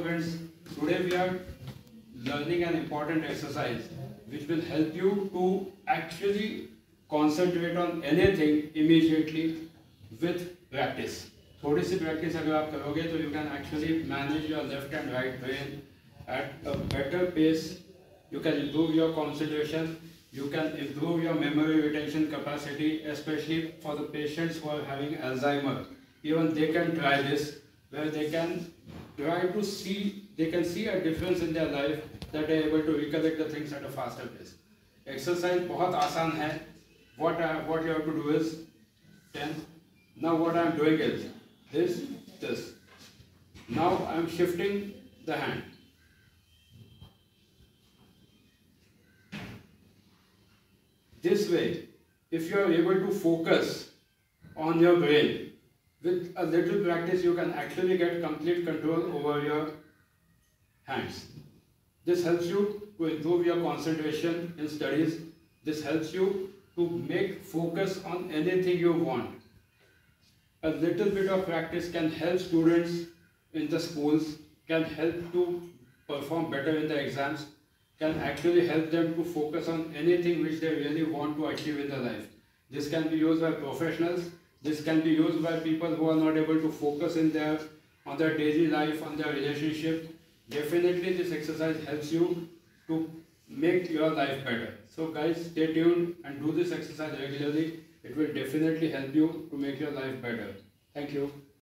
Friends, today we are learning an important exercise which will help you to actually concentrate on anything immediately with practice. थोड़ी सी practice अगर आप करोगे तो you can actually manage your left and right brain at a better pace you can improve your concentration you can improve your memory retention capacity especially for the patients who are having alzheimer even they can try this where they can try to see they can see a difference in their life that they are able to recollect the things at a faster pace exercise बहुत आसान है what I, what you have to do is 10 now what I am doing is this this now I am shifting the hand This way, if you are able to focus on your brain, with a little practice you can actually get complete control over your hands. This helps you to improve your concentration in studies. This helps you to make focus on anything you want. A little bit of practice can help students in the schools, can help to perform better in the exams, can actually help them to focus on anything which they really want to achieve in their life. This can be used by professionals. This can be used by people who are not able to focus in their on their daily life, on their relationship. Definitely this exercise helps you to make your life better. So guys, stay tuned and do this exercise regularly. It will definitely help you to make your life better. Thank you.